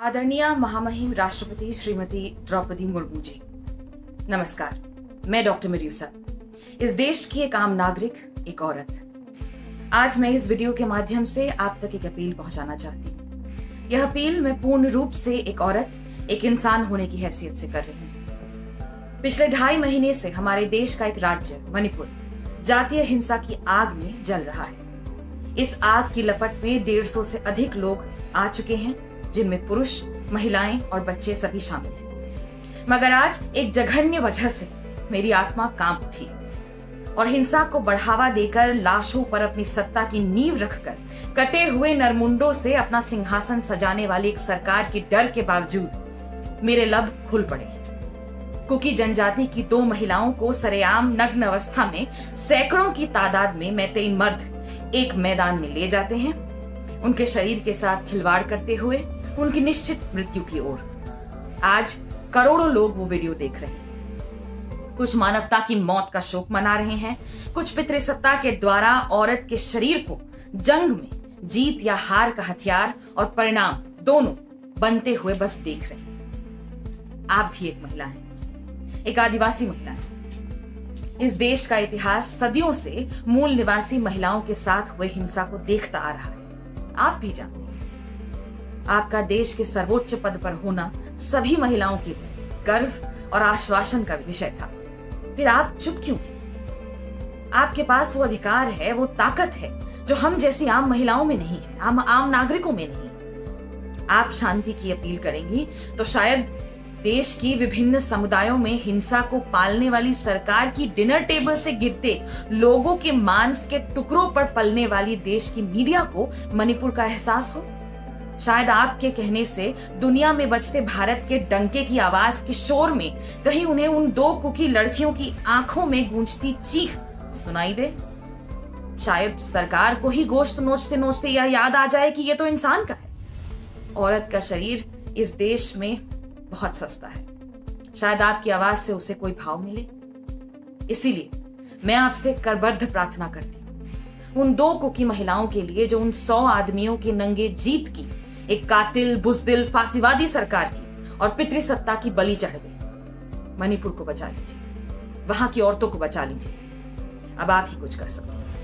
आदरणीय महामहिम राष्ट्रपति श्रीमती द्रौपदी मुर्मू जी, नमस्कार। मैं डॉक्टर मिर्यूसा, इस देश की एक आम नागरिक, एक औरत। आज मैं इस वीडियो के माध्यम से आप तक एक अपील पहुंचाना चाहती हूँ। यह अपील मैं पूर्ण रूप से एक औरत, एक इंसान होने की हैसियत से कर रही हूँ। पिछले ढाई महीने से हमारे देश का एक राज्य, मणिपुर, जातीय हिंसा की आग में जल रहा है। इस आग की लपट में डेढ़ सौ से अधिक लोग आ चुके हैं। जिनमें पुरुष, महिलाएँ और बच्चे सभी शामिल हैं। मगर आज एक जघन्य वजह से मेरी आत्मा काँप उठी और हिंसा को बढ़ावा देकर लाशों पर अपनी सत्ता की नींव रखकर कटे हुए नरमुंडों से अपना सिंहासन सजाने वाली एक सरकार की डर के बावजूद मेरे लब खुल पड़े कुकी जनजाति की दो महिलाओं को सरेआम नग्न अवस्था में, सैकड़ों की तादाद में मैते मर्द एक मैदान में ले जाते हैं। उनके शरीर के साथ खिलवाड़ करते हुए उनकी निश्चित मृत्यु की ओर। आज करोड़ों लोग वो वीडियो देख रहे हैं। कुछ मानवता की मौत का शोक मना रहे हैं, कुछ पितृसत्ता के द्वारा औरत के शरीर को जंग में जीत या हार का हथियार और परिणाम दोनों बनते हुए बस देख रहे हैं। आप भी एक महिला हैं, एक आदिवासी महिला है। इस देश का इतिहास सदियों से मूल निवासी महिलाओं के साथ हुए हिंसा को देखता आ रहा है। आप भी जानते आपका देश के सर्वोच्च पद पर होना सभी महिलाओं के गर्व और आश्वासन का विषय था। फिर आप चुप क्यों? आपके पास वो अधिकार है, वो ताकत है, जो हम जैसी आम महिलाओं में नहीं है, आम आम नागरिकों में नहीं आप शांति की अपील करेंगी तो शायद देश की विभिन्न समुदायों में हिंसा को पालने वाली सरकार की डिनर टेबल से गिरते लोगों के मांस के टुकड़ों पर पलने वाली देश की मीडिया को मणिपुर का एहसास हो? शायद आपके कहने से दुनिया में बचते भारत के डंके की आवाज़ के शोर में कहीं उन्हें उन दो कुकी लड़कियों की आँखों में गूंजती चीख सुनाई दे। शायद सरकार को ही गोश्त नोचते नोचते यह याद आ जाए कि यह तो इंसान का है। औरत का शरीर इस देश में बहुत सस्ता है। शायद आपकी आवाज़ से उसे कोई भाव मिले। इसीलिए मैं आपसे करबद्ध प्रार्थना करती हूँ। उन दो कुकी महिलाओं के लिए जो उन सौ आदमियों के नंगे जीत की एक कातिल, बुजदिल, फांसीवादी सरकार की और पितृसत्ता की बलि चढ़ गई। मणिपुर को बचा लीजिए। वहाँ की औरतों को बचा लीजिए। अब आप ही कुछ कर सकते